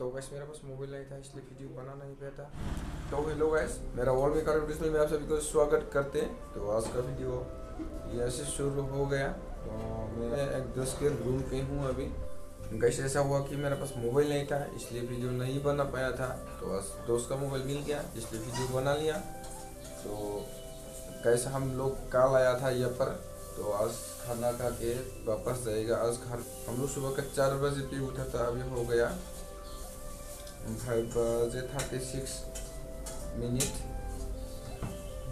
तो गैस मेरे पास मोबाइल नहीं था, इसलिए वीडियो बना नहीं पाया था। तो हेलो गैस मेरा वॉल मेकर वीडियो में आप सभी को स्वागत करते हैं। तो आज का वीडियो ये ऐसे शुरू हो गया। तो मैं एक दोस्त के रूम पे हूँ अभी। गैस ऐसा हुआ कि मेरे पास मोबाइल नहीं था, इसलिए वीडियो नहीं बना पाया था। तो आज दोस्त का मोबाइल मिल गया, इसलिए वीडियो बना लिया। तो कैसे हम लोग कल आया था यहाँ पर। तो आज खाना खा के वापस जाएगा। आज घर हम लोग सुबह का चार बजे पे उठा था, अभी हो गया। बजे थर्टी सिक्स मिनट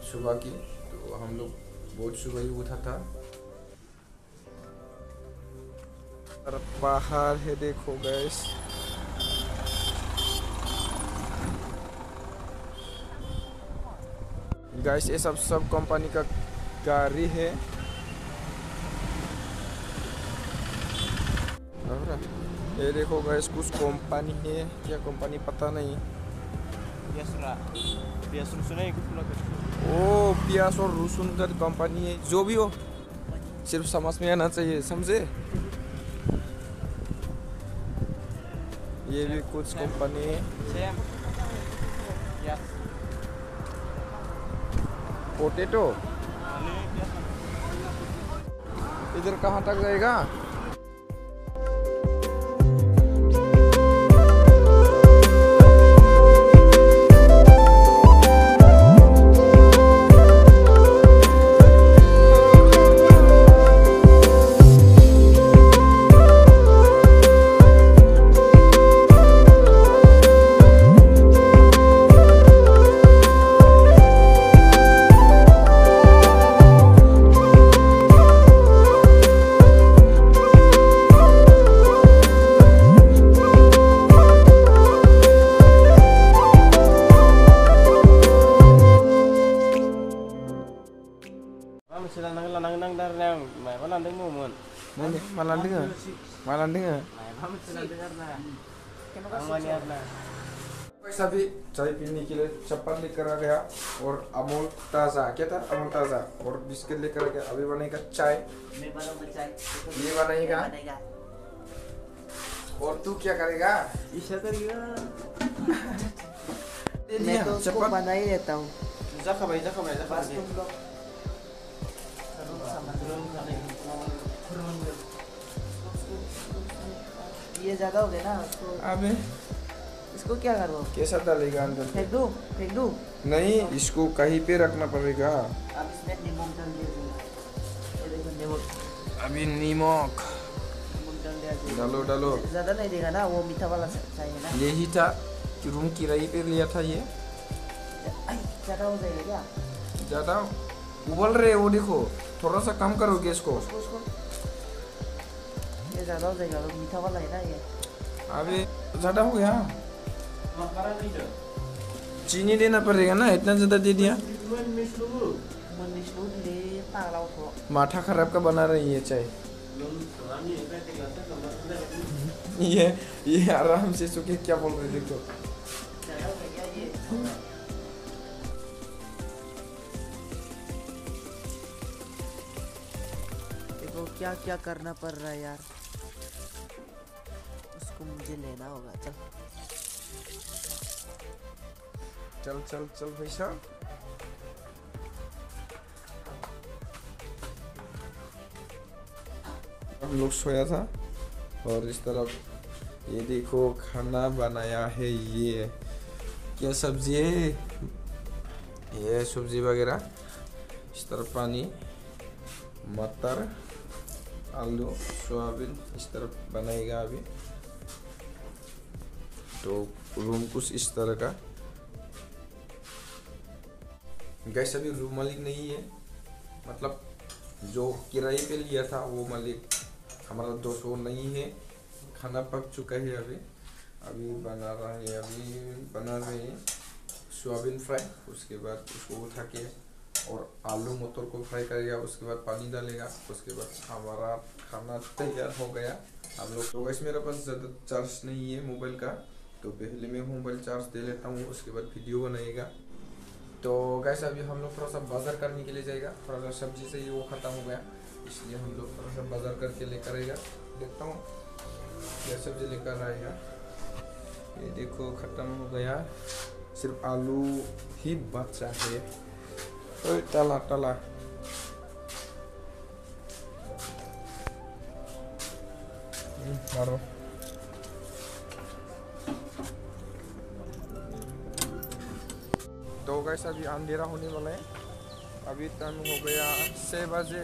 सुबह की। तो हम लोग बहुत सुबह ही उठा था। पहाड़ है, देखो गैस गैस ये सब सब कंपनी का गाड़ी है। ये देखो गैस कुछ कंपनी है क्या कंपनी पता नहीं ओ प्यास और रूसुन का कंपनी है जो भी हो सिर्फ़ समझ में आना चाहिए समझे ये भी कुछ कंपनी है पोटेटो इधर कहाँ तक जाएगा na. Kenapa sih? Mani na. पैसा भी चाय पीने के लिए चप्पल लेकर आ गया और अमूल ताज़ा क्या था अमूल ताज़ा और बिस्किट लेकर आ गया अभी बनेगा चाय मैं बनाऊँगा चाय ये बनेगा और तू क्या करेगा मैं तो उसको चप्पल बना ही देता हूँ zaka bai zaka. बस तुम लोग ये ज़्यादा हो गया ना उसको अबे इसको क्या करो कैसा डालेगा अंदर फेंक दूँ? फेंक दूँ? नहीं इसको कहीं पे रखना पड़ेगा। अब इसमें नींबू डाल दिया नींबू अभी नीमक। डालो डालो। ज़्यादा नहीं देगा ना वो मीठा वाला चाहिए ना। यही था कि रूम किराए पे लिया था ये। ज़्यादा हो जाएगा क्या? ज़्यादा? उबल रहे वो देखो। थोड़ा सा कम करो गैस को उसको उसको। ये ज़्यादा हो जाएगा वो मीठा वाला है ना ये। अभी ज़्यादा हो गया। चीनी देना पड़ेगा ना इतना ज़्यादा दे दिया। हो। माठा खराब का बना रही है चाय. ये ये आराम से सुखे क्या बोल रहे देखो। देखो क्या क्या करना पड़ रहा है यार। मुझे लेना होगा, चल। चल चल चल भाई साहब। हम लोग सोया था और इस तरफ़ ये देखो खाना बनाया है ये। क्या सब्ज़ी है? ये सब्ज़ी वगैरह। इस तरफ़ पानी, मटर, आलू, सोयाबीन इस तरफ़ बनाएगा अभी। तो रूम कुछ इस तरह का। गैस अभी रूम मालिक नहीं है। मतलब जो किराए पे लिया था, वो मालिक हमारा दोस्त वो नहीं है। खाना पक चुका है अभी। अभी बना रहा है, अभी बना रहे हैं सोयाबीन फ्राई। उसके बाद उसको उठा के और आलू मटर को फ्राई करेगा। उसके बाद पानी डालेगा। उसके बाद हमारा खाना तैयार हो गया। हम लोग तो वैसे मेरे पास ज़्यादा चार्ज नहीं है मोबाइल का। तो पहले मैं मोबाइल चार्ज दे लेता हूँ उसके बाद वीडियो बनाएगा तो गैस अभी हम लोग थोड़ा सा बाज़ार करने के लिए जाएगा। थोड़ा सा सब्ज़ी से ही वो ख़त्म हो गया इसलिए हम लोग थोड़ा सा बाज़ार करके लेकर आएगा। देखता हूँ क्या सब्ज़ी लेकर आएगा। ये देखो खत्म हो गया। सिर्फ़ आलू ही बचा है। ओए तला तला हम्म, मारो। तो गैस अभी अंधेरा होने वाला है। अभी टाइम हो गया छः बजे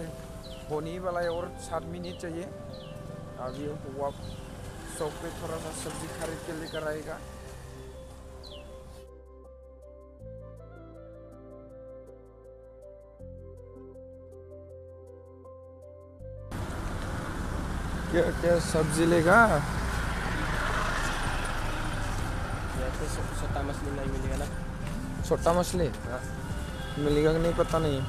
होने वाला है और सात मिनट चाहिए। अभी हुआ शॉप पे थोड़ा सा सब्ज़ी खरीद के लेकर आएगा। क्या क्या सब्ज़ी लेगा? जैसे सब छोटा मछली नहीं मिलेगा ना। छोटा मछली? मिलेगा कि नहीं पता नहीं।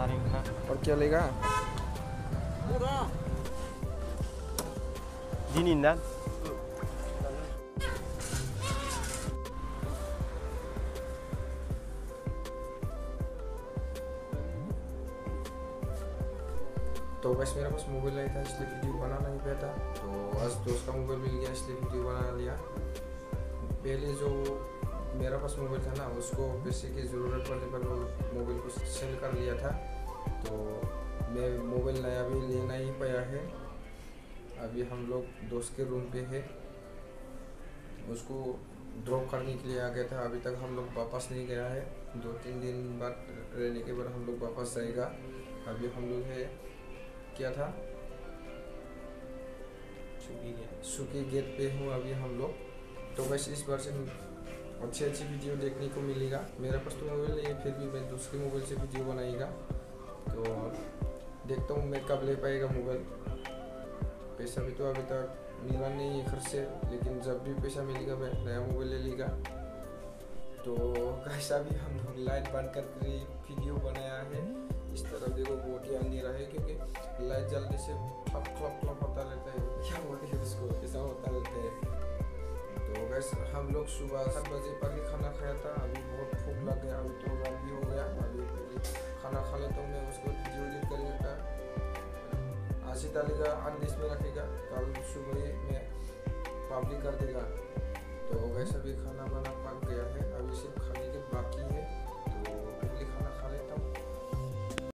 और क्या लेगा? dinin dan तो बस मेरा पास मोबाइल नहीं था इसलिए वीडियो बना नहीं पाया था। तो आज दोस्त का मोबाइल मिल गया इसलिए वीडियो बना लिया। पहले जो मेरा पास मोबाइल था ना उसको पैसे की ज़रूरत पड़ने पर वो मोबाइल को सेल कर लिया था। तो मैं मोबाइल नया भी ले नहीं पाया है। अभी हम लोग दोस्त के रूम पे है। उसको ड्रॉप करने के लिए आ गया था। अभी तक हम लोग वापस नहीं गया है। दो तीन दिन बाद रहने के बाद हम लोग वापस जाएगा अभी हम लोग है क्या था? सुखी गेट पे हूँ अभी हम लोग। तो बस इस बार से अच्छी अच्छी वीडियो देखने को मिलेगा। मेरे पास तो मोबाइल नहीं है फिर भी मैं दूसरे मोबाइल से वीडियो बनाएगा। तो देखता हूँ मैं कब ले पाएगा मोबाइल। पैसा भी तो अभी तक मिला नहीं है घर से, लेकिन जब भी पैसा मिलेगा, मैं नया मोबाइल ले लेगा। तो कैसा भी हम लोग लाइट बंद करके वीडियो बनाया है। इस तरफ़ देखो, बहुत ही अंधेरा है क्योंकि लाइट जल्दी से क्लप क्लप क्लप होता रहता है। क्या बोलते हैं उसको? ऐसा होता रहता है। तो वैसे हम लोग सुबह सात बजे पर ही खाना खाया था। अभी बहुत भूख लग गया, अभी तो रात भी हो गया। अभी पहले खाना खा लेता हूँ मैं, उसको एडिट कर लेता। आशी डालेगा अनलिस्ट में रखेगा, कल सुबह मैं पब्लिक कर देगा। तो वैसे भी खाना वाना पक गया है। अभी सिर्फ़ खाने के बाकी है।